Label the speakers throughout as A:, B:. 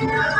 A: Yeah.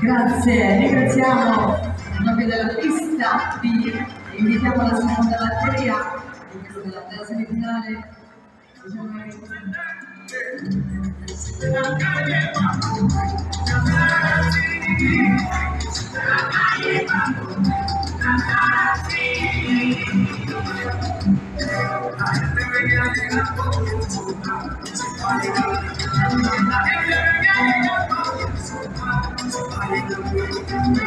A: Grazie, ringraziamo il nome della pista B, invitiamo la seconda batteria di Yeah.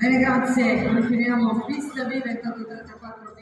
A: Bene, grazie. Continuiamo. Pista B 2834.